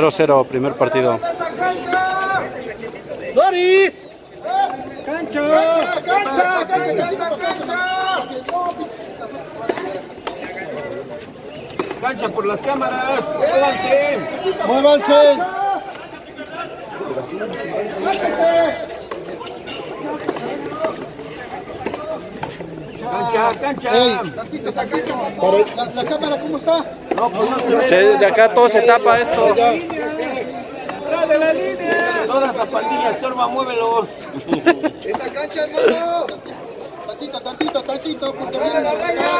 0-0, primer partido. ¡Doris! ¡Cancha! ¡Cancha! ¡Cancha! ¡Cancha! ¡Cancha! ¡Cancha por las cámaras! ¡Muévanse! ¡Muévanse! ¡Cancha! ¡Cancha! ¡Ey! Esa cancha. Para- ¿La, la cámara cómo está? No, pues no se ve. Se- de acá todo se tapa esto. ¡Atrás de la línea! Toda esa pandilla estorba, muévelos. Esa cancha, hermano. Tantito, tantito, tantito, porque viene la raya.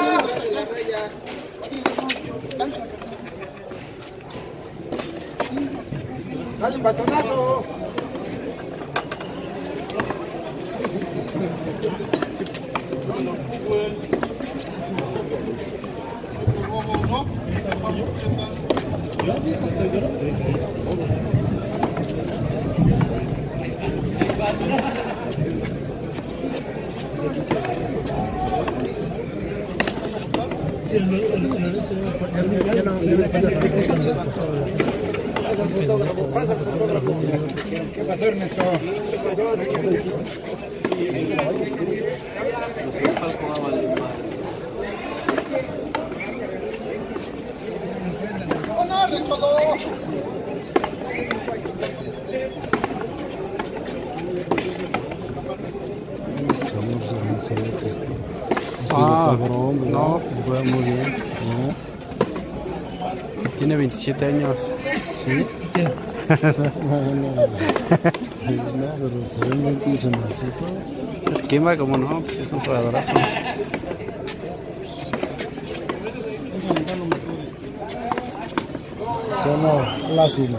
Dale un bastonazo. Pasa el fotógrafo, pasa el fotógrafo. ¿Qué pasó, Ernesto? ¡Hola, Cholo! Ah, no, pues juega muy bien. Tiene 27 años. Sí. no, no, no, pero. ¿Quién no? Pues es un jugadorazo. Suena lástima.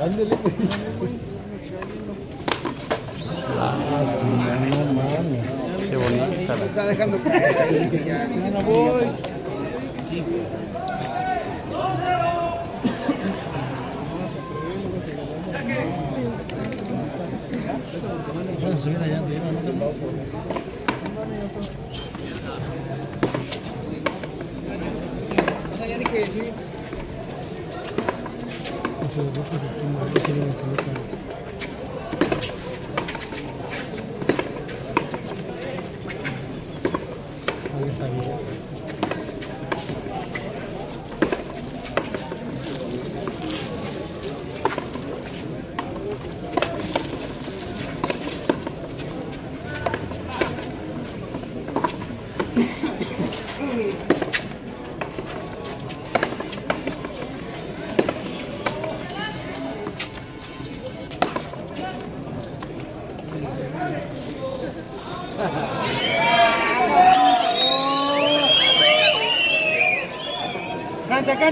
Ándale, güey. Lástima, no mames. Qué bonita. la- Está dejando caer ahí, que ya. No voy. Cancha, oso. ¿Ya de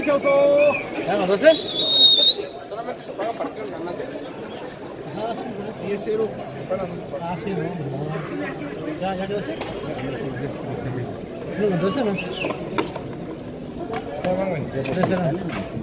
¿Ya nos hacen? Solamente se paga partidos ganantes. 10-0 se pagan Ah, sí, no, ¿Ya, ya quedaste? ¿Sí lo encontraste o no? 3-0.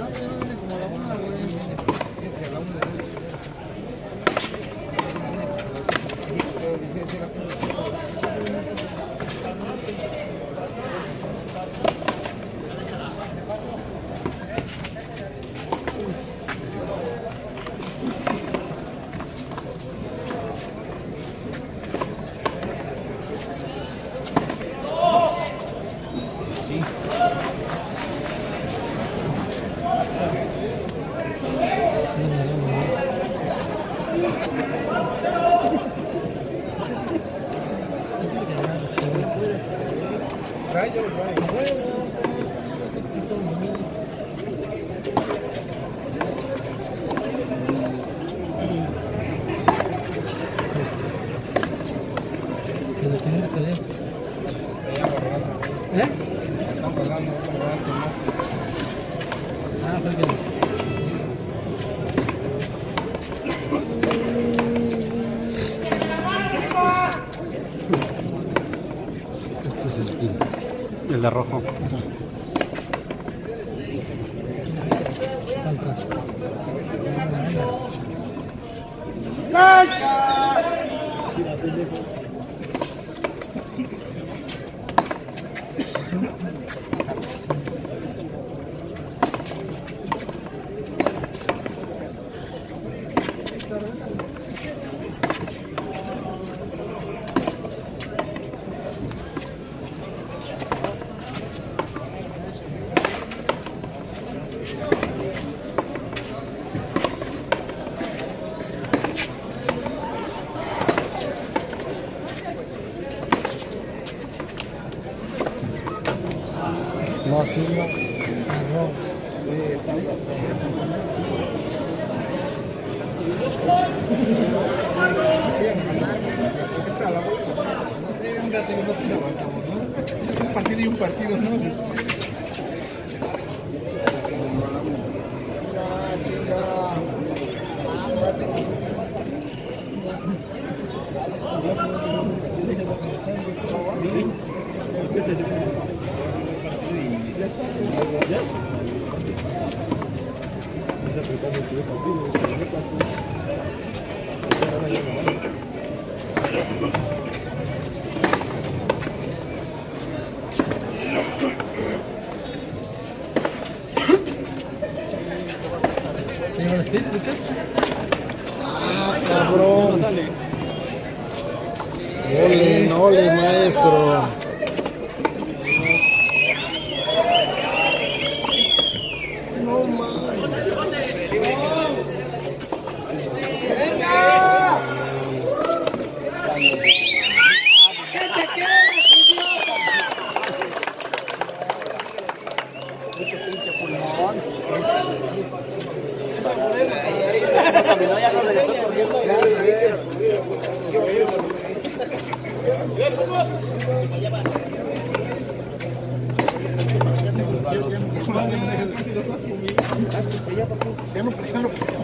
La Радио 2 No, sí, no. Que no ¿no? Un partido y un partido, ¿no? Ah, chinga. cabrón. Ole, ole, maestro. No mames. Ya no, ya no. ¡Avance! Chao. Ole, venga. ¿Esa no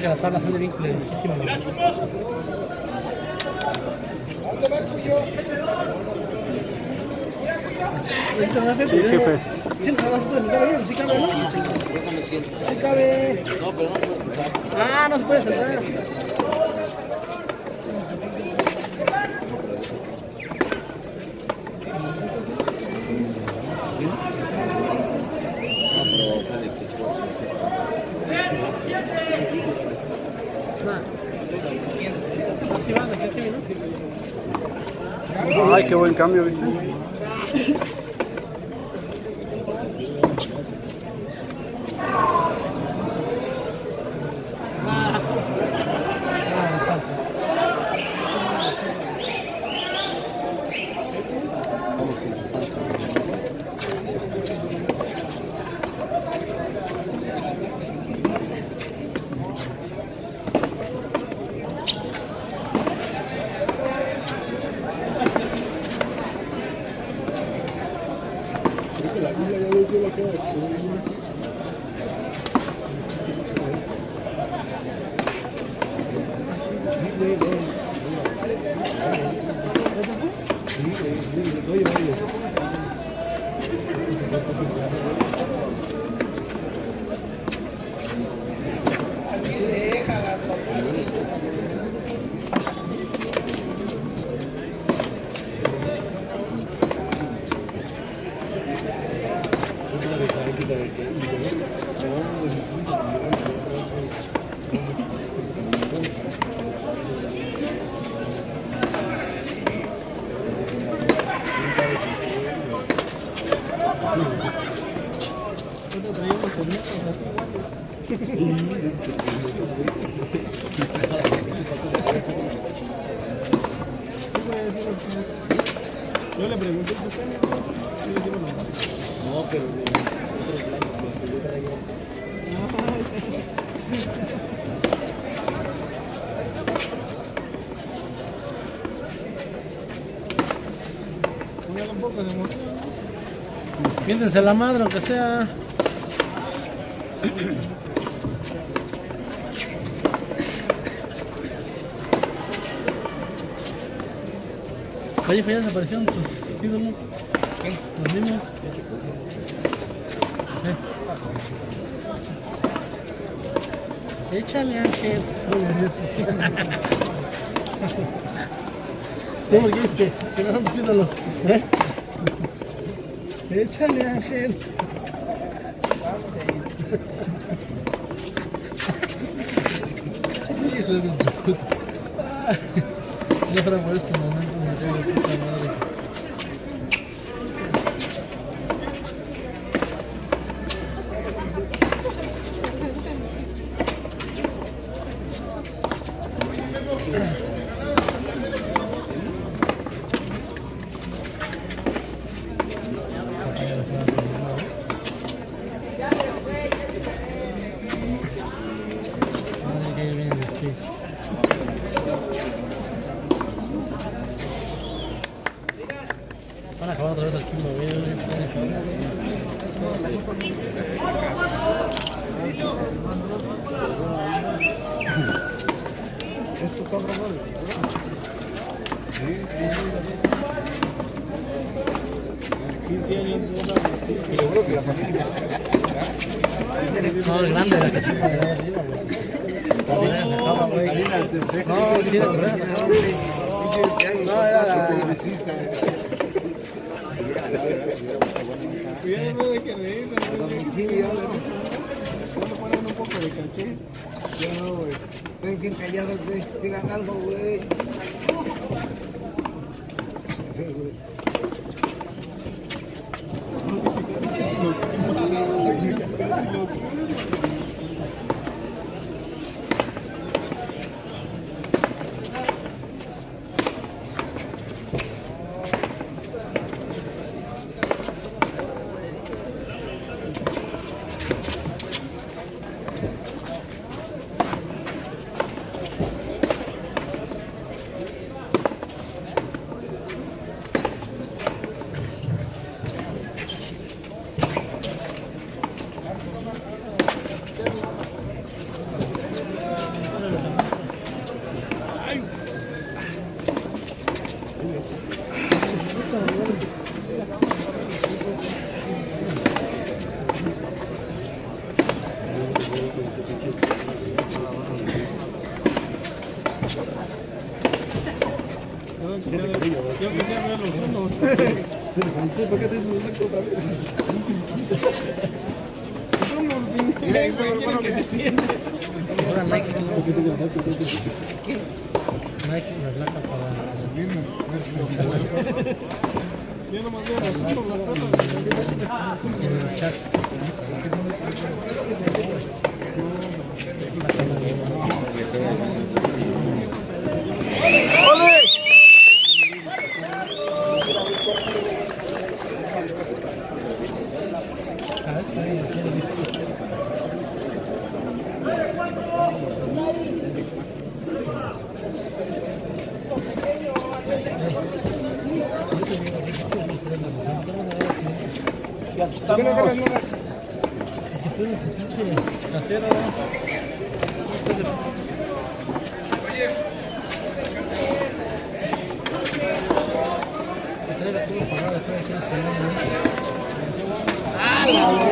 que la tabla sale bien Sí, jefe. Ahí, sí cabe, ¿no? Cabe. No, pero no puede sentar. Ah, no se puede sentar. Así va, de aquí a aquí, ¿no? Ay, qué buen cambio, ¿viste? Hallelujah. Yo le pregunté usted No, pero de otros blancos, los que yo traigo. Póngale un poco de emoción. Piéntense la madre, aunque sea. Oye, ya desaparecieron tus ídolos. Los niños. Eh. Échale, Ángel. ¿Tú por qué dices que, que no son tus ídolos? ¿Eh? Échale, Ángel. Hijo Y seguro que la familia. No, el grande, que de de sexo. No, sí, de que No, era la- cuatro publicistas. Cuidado, no deje reír, no. Solo ponen un poco de caché. Yo no, güey. Ven bien callados, güey. Digan algo, güey. ¿Por qué te dices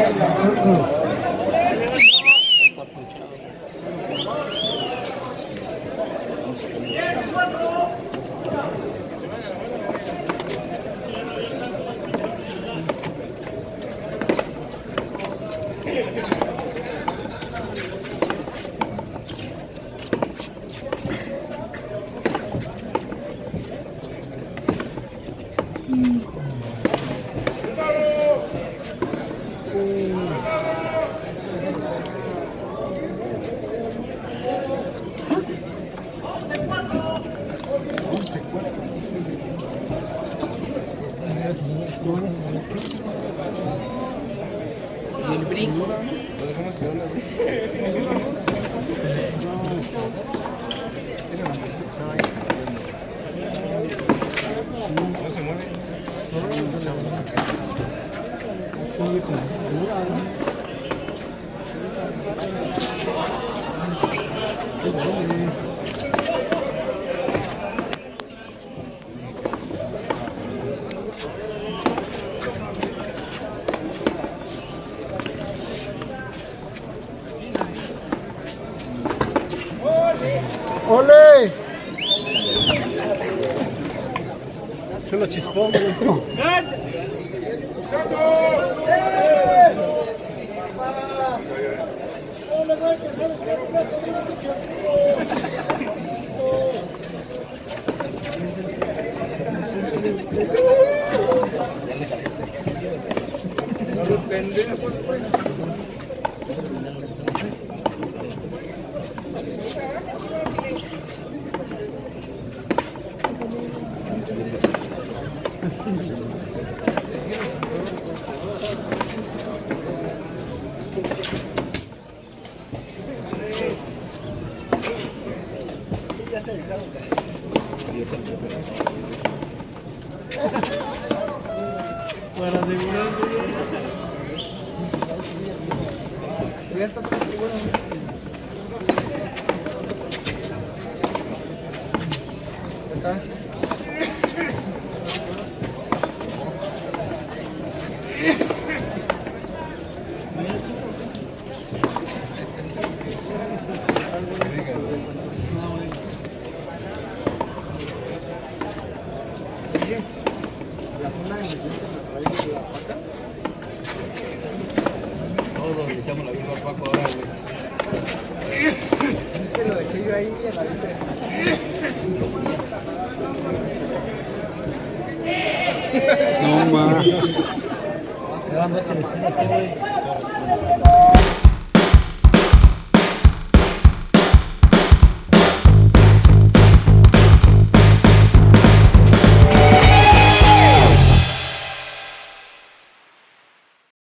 Hum. Y el brinco. Que estaba ahí. No se mueve. No, no, no. ¡Ole! Chulo. Para La Paco ahora, güey. Es que lo dejé yo ahí en la vida. No, ma. Se van a que les güey.